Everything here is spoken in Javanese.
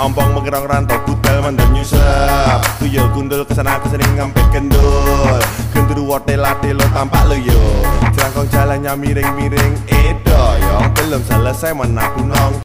ompong mengerong rantau budal mandan nyusap. Tuyul gundul kesana kesini ngempet kendul Genduru wate late lo tampak lo yo. Jangkong jalannya miring-miring Edo yang belum selesai menaku nong.